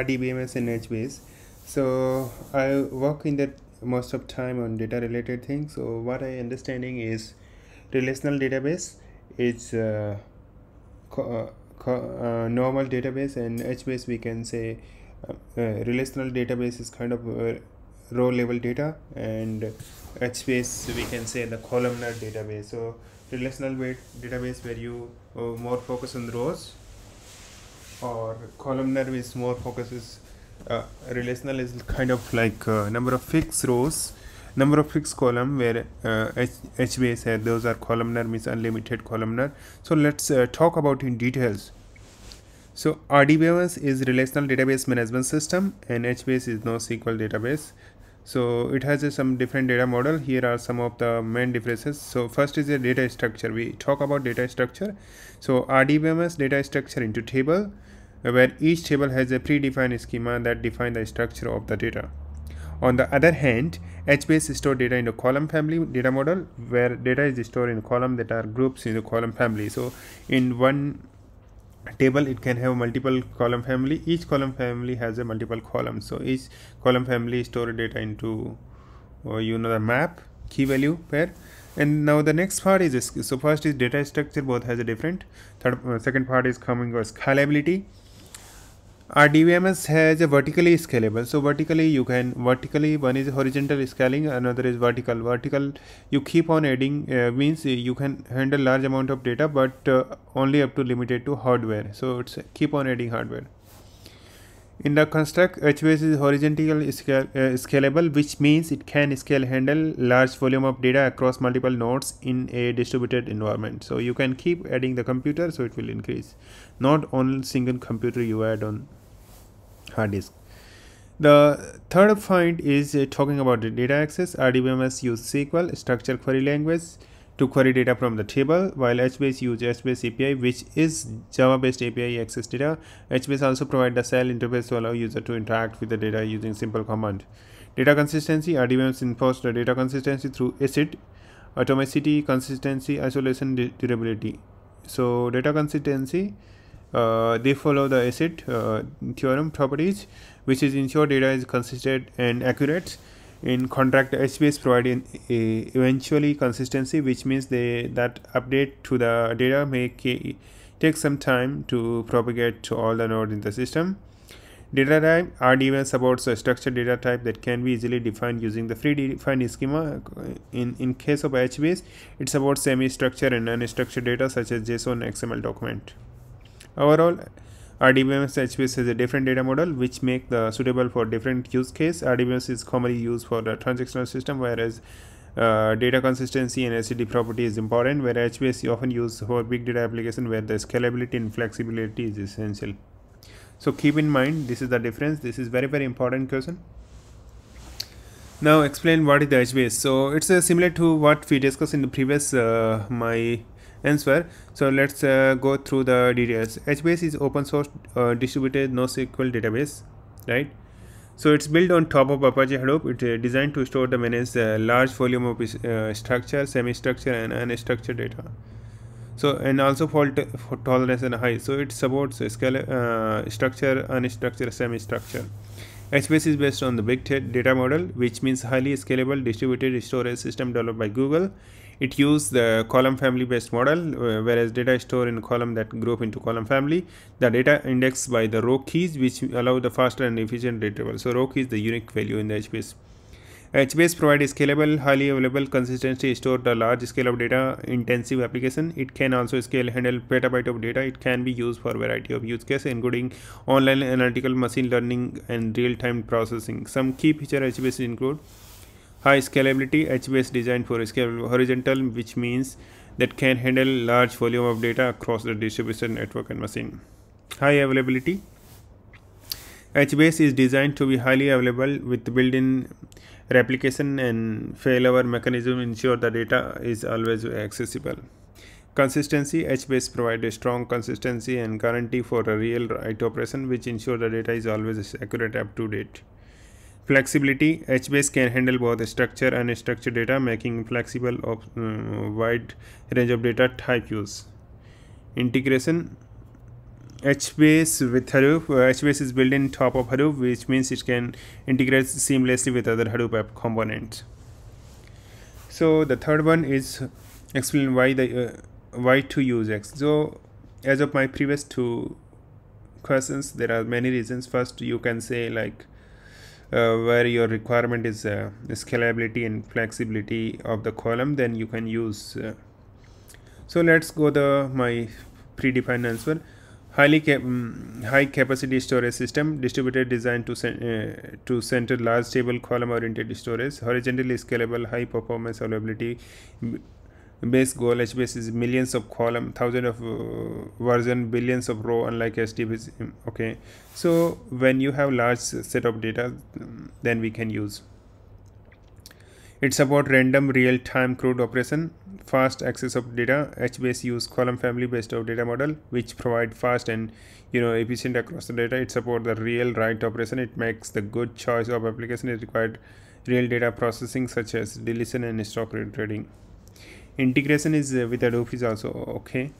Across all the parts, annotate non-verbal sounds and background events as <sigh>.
RDBMS and HBase. So I work in that most of time on data related things. So what I understanding is relational database is uh, uh, uh, normal database and HBase we can say uh, uh, relational database is kind of row level data and HBase we can say the columnar database. So relational database where you more focus on rows or columnar is more focuses uh, relational is kind of like uh, number of fixed rows number of fixed column where uh, H HBase had those are columnar means unlimited columnar. So let's uh, talk about in details. So RDBMS is relational database management system and HBase is NoSQL database. So it has a, some different data model. Here are some of the main differences. So first is the data structure. We talk about data structure. So RDBMS data structure into table where each table has a predefined schema that define the structure of the data. On the other hand HBase store data in a column family data model where data is stored in column that are groups in the column family. So in one table it can have multiple column family. Each column family has a multiple columns so each column family store data into uh, you know the map key value pair. And now the next part is so first is data structure both has a different. Third uh, second part is coming with scalability RDBMS has a vertically scalable. So vertically you can vertically one is horizontal scaling, another is vertical. Vertical you keep on adding uh, means you can handle large amount of data, but uh, only up to limited to hardware. So it's keep on adding hardware. In the construct, HBase is horizontally scale, uh, scalable, which means it can scale handle large volume of data across multiple nodes in a distributed environment. So you can keep adding the computer, so it will increase. Not on single computer you add on hard disk. The third point is uh, talking about the data access. RDBMS use SQL structured query language to query data from the table while HBase use HBase API which is Java based API access data. HBase also provide the shell interface to allow user to interact with the data using simple command. Data consistency RDBMS enforce the data consistency through ACID, atomicity, consistency, isolation, durability. So data consistency uh, they follow the ACID uh, theorem properties which is ensure data is consistent and accurate in contract HBase providing a eh, eventually consistency which means they that update to the data may take some time to propagate to all the nodes in the system. Data type RDBMS supports a structured data type that can be easily defined using the free-defined schema. In in case of HBase it supports semi-structured and unstructured data such as JSON XML document. Overall RDBMS HBase has a different data model which make the suitable for different use case. RDBMS is commonly used for the transactional system whereas uh, data consistency and ACID property is important where HBase is often used for big data application where the scalability and flexibility is essential. So keep in mind this is the difference. This is very very important question. Now explain what is the HBase. So it's uh, similar to what we discussed in the previous uh, my answer. So let's uh, go through the details. Hbase is open source uh, distributed nosql database right? So it's built on top of apache hadoop. It's uh, designed to store the manage uh, large volume of uh, structure semi-structure and unstructured data. So and also fault for tolerance and high. So it supports scale uh, structure unstructured semi-structure HBase is based on the Bigtable model, which means highly scalable distributed storage system developed by Google. It uses the column family based model, uh, whereas data is stored in column that group into column family. The data indexed by the row keys, which allow the faster and efficient retrieval. So row key is the unique value in the HBase. HBase provides scalable, highly available, consistency store the uh, large scale of data intensive application. It can also scale handle petabyte of data. It can be used for a variety of use cases, including online analytical machine learning and real-time processing. Some key features HBase include high scalability, HBase designed for scalable horizontal, which means that can handle large volume of data across the distribution network and machine. High availability. HBase is designed to be highly available with built-in replication and failover mechanism ensure the data is always accessible. Consistency HBase provides a strong consistency and guarantee for a real write operation which ensure the data is always accurate up to date. Flexibility HBase can handle both structured and unstructured data making flexible of uh, wide range of data type use. Integration HBase with Hadoop. Uh, HBase is built in top of Hadoop, which means it can integrate seamlessly with other Hadoop app components. So the third one is explain why the uh, why to use X. So as of my previous two questions, there are many reasons. First, you can say like uh, where your requirement is uh, scalability and flexibility of the column, then you can use. Uh, so let's go the my predefined answer highly cap um, high capacity storage system distributed designed to uh, to center large table column oriented storage horizontally scalable high performance availability base goal hbase is millions of column thousand of uh, version billions of row unlike hdbase okay. So when you have large set of data then we can use. It supports random real-time CRUD operation, fast access of data. HBase use column family based of data model, which provide fast and you know efficient across the data. It supports the real write operation. It makes the good choice of application. It required real data processing such as deletion and stock trading. Integration is uh, with Hadoop is also okay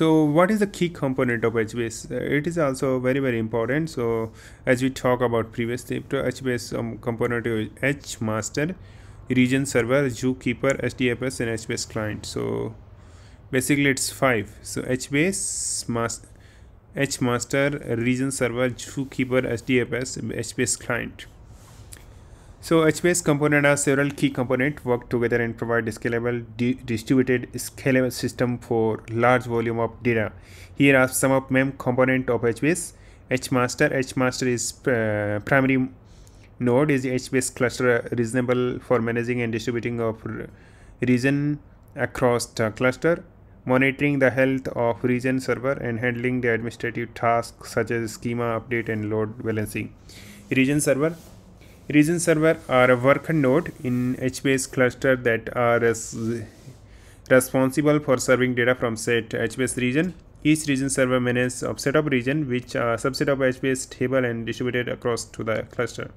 so what is the key component of hbase uh, it is also very very important so as we talk about previously to hbase um, component is h master region server zookeeper hdfs and hbase client so basically it's five so hbase mas h master region server zookeeper hdfs hbase client so HBase component has several key components work together and provide scalable di distributed scalable system for large volume of data. Here are some of main component of HBase. HMaster. HMaster is uh, primary node is HBase cluster uh, reasonable for managing and distributing of region across the cluster, monitoring the health of region server and handling the administrative tasks such as schema update and load balancing. Region server Region server are a worker node in HBase cluster that are responsible for serving data from set HBase region. Each region server manages a set of region which are subset of HBase table and distributed across to the cluster.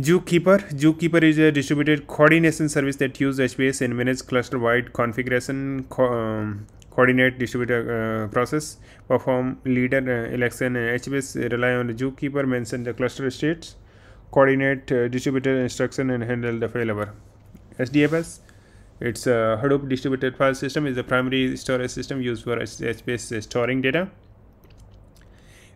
Zookeeper. Zookeeper is a distributed coordination service that uses HBase and manage cluster-wide configuration, um, coordinate distributor uh, process, perform leader uh, election and HBase rely on the zookeeper, mention the cluster states, coordinate uh, distributor instruction and handle the failover. HDFS. it's a Hadoop distributed file system is the primary storage system used for HBase storing data.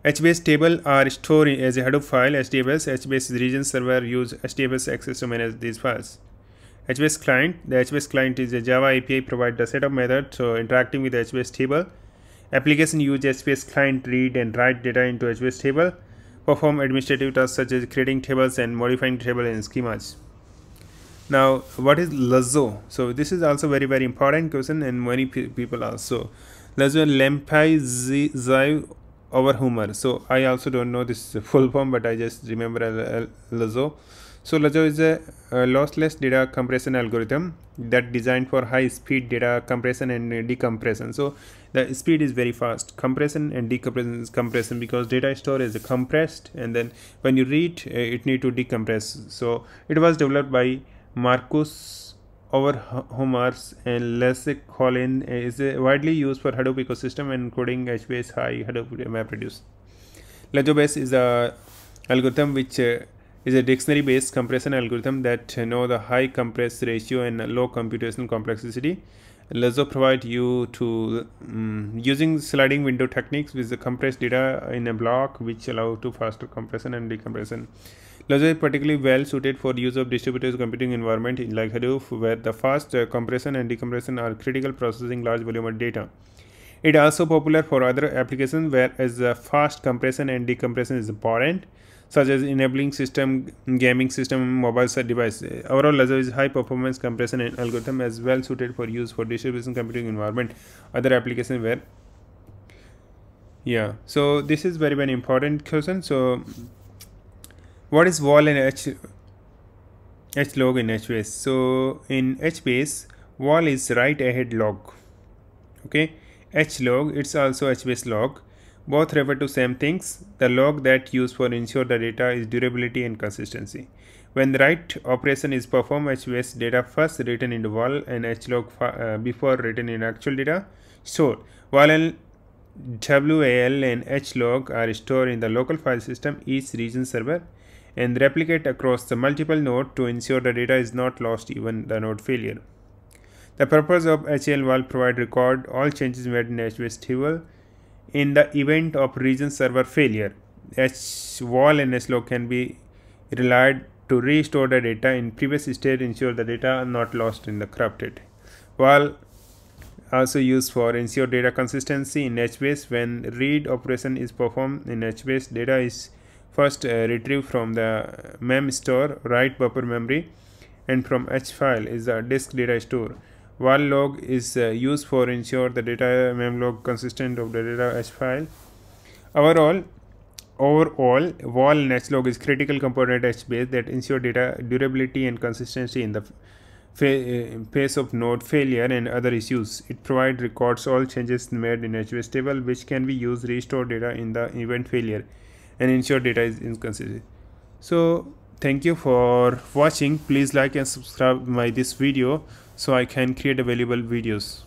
HBase table are stored as a Hadoop file, HDFS, HBase region server use HDFS access to manage these files. HBase client. The HBase client is a Java API provide a set of methods so interacting with the HBase table. Application use HBase client read and write data into HBase table. Perform administrative tasks such as creating tables and modifying table and schemas. Now, what is Lazo? So this is also very very important question and many pe people also. Lazo Lempai Zai over Humor. So I also don't know this <laughs> full form, but I just remember Lazo. So Lazo is a, a, lossless data compression algorithm that designed for high speed data compression and decompression. So the speed is very fast. Compression and decompression is compression because data store is compressed and then when you read uh, it need to decompress. So it was developed by Marcus Oberhumer and Leszek Collin is widely used for Hadoop ecosystem including HBase Hive Hadoop MapReduce. Lazobase is a algorithm which uh, is a dictionary based compression algorithm that know the high compress ratio and low computational complexity. Lazo provide you to um, using sliding window techniques with the compressed data in a block which allow to faster compression and decompression. Lazo is particularly well suited for use of distributed computing environment like Hadoop where the fast uh, compression and decompression are critical processing large volume of data. It also popular for other applications where as the fast compression and decompression is important such as enabling system, gaming system, mobile device. Overall, Lazo is high performance compression and algorithm as well suited for use for distribution computing environment. Other applications where yeah so this is very very important question so what is WAL and h h log in hbase so in hbase WAL is write ahead log okay h log it's also hbase log both refer to same things, the log that used for ensure the data is durability and consistency. When the write operation is performed, HBase data first written into WAL and HLog uh, before written in actual data. stored. While WAL and H log are stored in the local file system, each region server, and replicate across the multiple nodes to ensure the data is not lost even the node failure. The purpose of HAL will provide record all changes made in HBase table in the event of region server failure. HWAL and HLOG can be relied to restore the data in previous state ensure the data are not lost in the corrupted. While also used for ensure data consistency in HBase when read operation is performed in HBase data is first uh, retrieved from the mem store write buffer memory and from H file is the disk data store. WAL log is uh, used for ensure the data mem log consistent of the data H file. Overall, Overall, WAL and HLOG is critical component HBase that ensure data durability and consistency in the face of node failure and other issues. It provides records all changes made in HBase table which can be used restore data in the event failure and ensure data is inconsistent. So thank you for watching. Please like and subscribe my this video so I can create available videos.